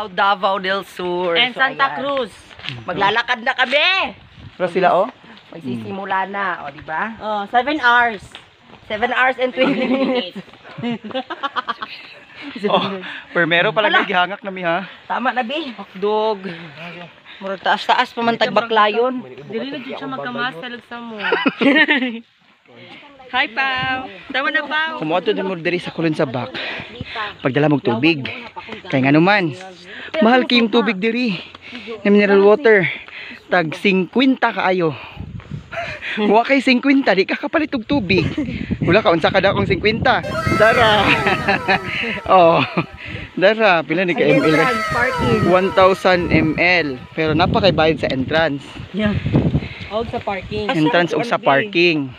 Siargao, Davao del Sur. And So, Santa ayan. Cruz. Maglalakad na kami. Pero sila oh. Magsisimula na, o di ba? Oh, 7 hours. 7 hours and 20 minutes. oh permero pala Ala. gihangak nami ha. Tama na, Bi. Hotdog. Murag taas-taas pa man tagbaklayon. Dili na dyan siya magkamas talag sa mo. Hi, Pao. Tama na, Pao. Kumuha din mo diri sa kulon sa back. Pagdala mong tubig. Kaya nga naman, mahal kayong tubig diri. Na mineral water. Tag 50 kaayo. Huwa kay 50, di ka kapalit og tubig. Wala ka, unsa ka daw kung 50. Dara. oh. Dara, pila ni ka ml? parking. 1000 ml. Pero napakay bayad sa entrance. Yeah. Og sa parking. Entrance o sa parking.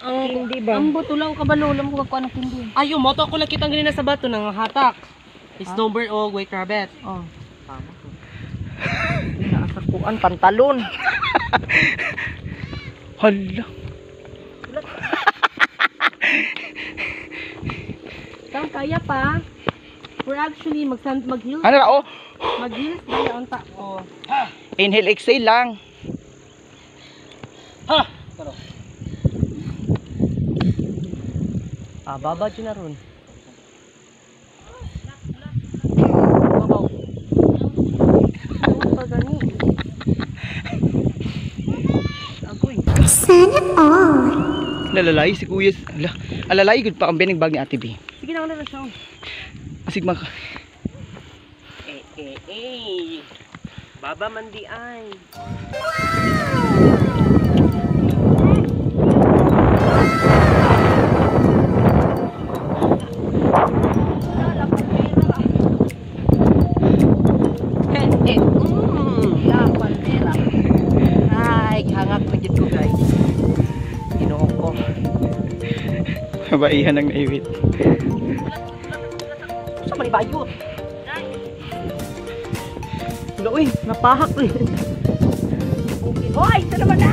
Ang Hindi ba? Ang buto lang kabalo lang ko ano hindi. Ay, yung moto ko lang kitang ganina sa bato nang hatak. Snowbird o white rabbit. Oh. Nakasakuan, pantalon. Hala. Saan kaya pa? We're actually mag mag heels Ano ra oh? mag heels dali on ta. Oh. Inhale, exhale lang. Ah, baba dyan na ron. Lalalay si Kuya. Ala, alalay gud pa ang binig bag ni Ate B. Sige na, na siya. Asig maka. Eh, eh, eh. Baba mandi ay. Eh, Mabaihan ang naiwit. Sa man bayot. Wala, uy, napahak uy. Hoy, ito naman na!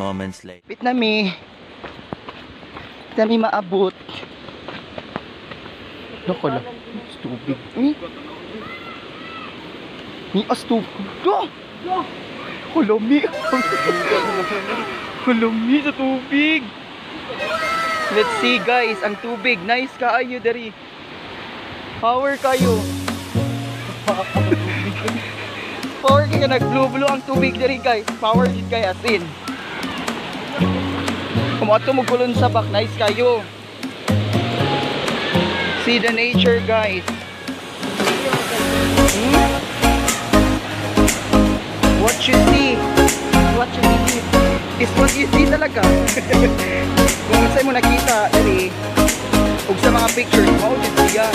moments later. Bit nami. Bit nami maabot. Loko lang. Tubig. Ni. Ni as tubig. Do. Hulumi. Hulumi sa tubig. Let's see guys, ang tubig. Nice kaayo dari. Power kayo. Power kayo nag-blue-blue ang tubig dari guys. Power din kay asin. Kumato mo kulon sa back. Nice kayo. See the nature guys. What you see what you believe. is what you see talaga. Kung saan mo nakita, dali, ug sa mga pictures, mao dito yan.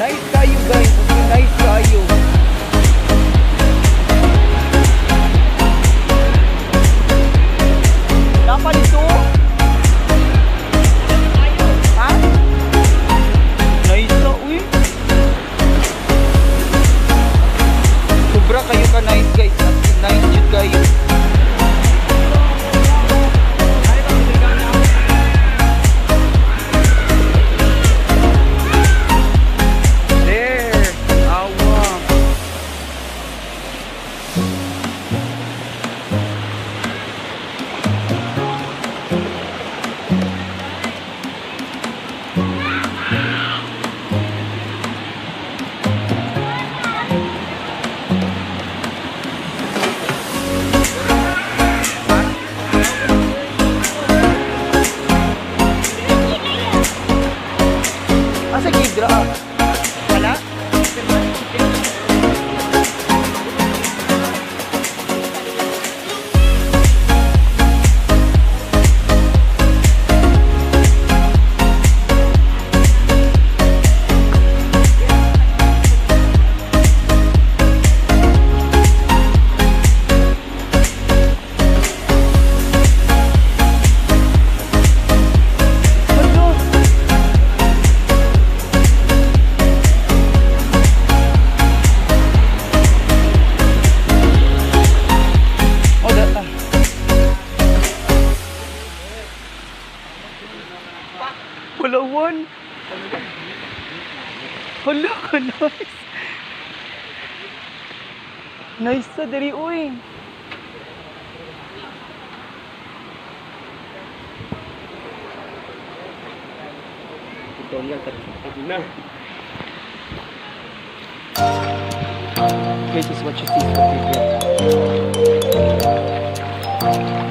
Nice kayo guys. Nice kayo. Apa nito? Ha? Nice na, uy. Sobra kayo ka nice guys. Nice yun kayo. Palawan. Hala ka, nice. Nice sa diri, uy. Guys, is what you see video. Super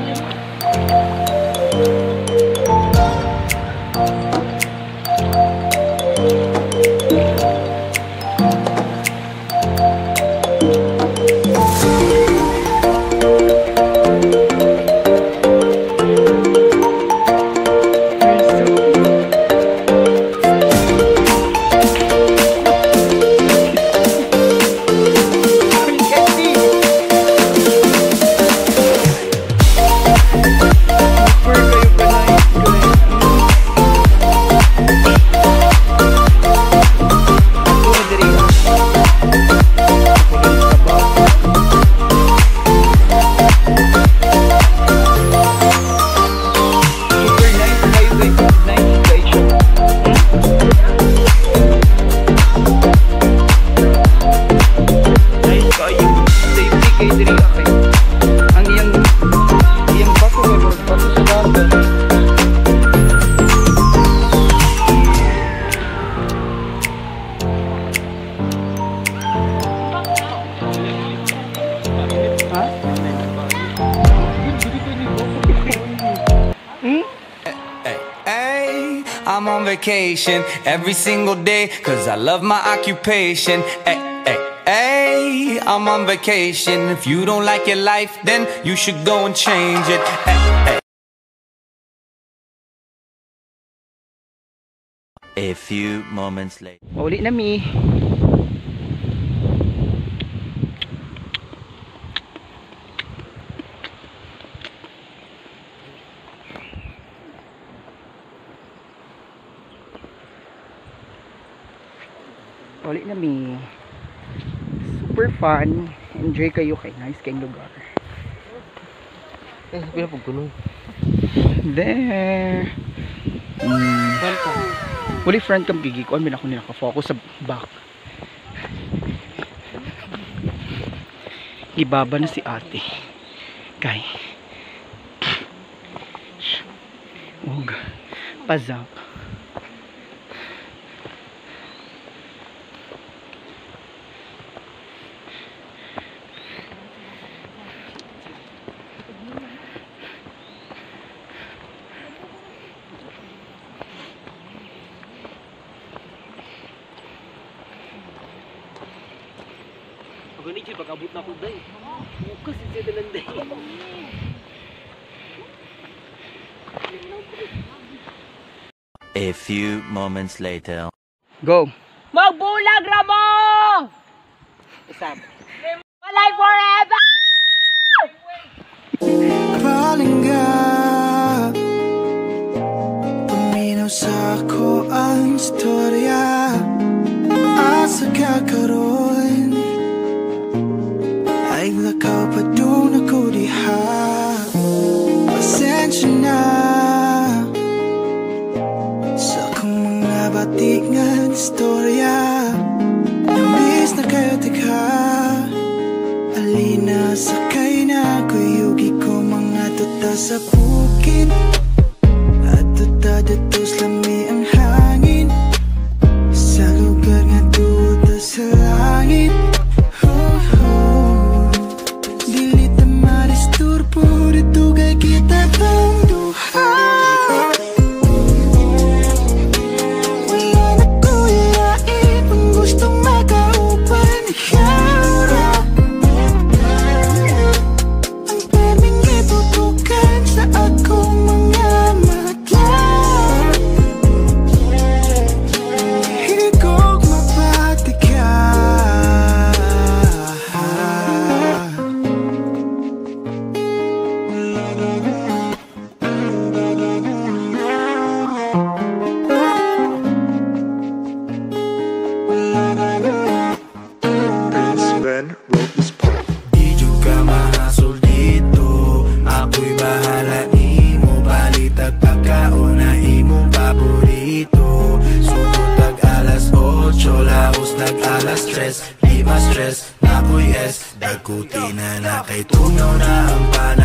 vacation every single day cause I love my occupation. Hey, hey, hey, I'm on vacation. If you don't like your life, then you should go and change it. A few moments later. Mauli na mi. Fun. Enjoy kayo kay nice kayong lugar. Eh, sabi na pagkuno. There. Mm. Uli front cam gigikuan bin ako nila ka-focus sa back. Ibaba na si ate. Kay. Ug pazak. Jay, pag-abot na ako day. Bukas, isa na lang day. A few moments later. Go. Magbulag ra mo! Isam. Walay forever! Crawling God. Malinaw sa ako ang istorya Asa kakaroon mga Kuti na nakay tunaw na ang panahon